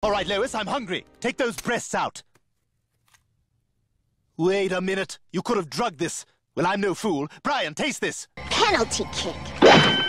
All right, Lois, I'm hungry. Take those breasts out. Wait a minute. You could have drugged this. Well, I'm no fool. Brian, taste this. Penalty kick.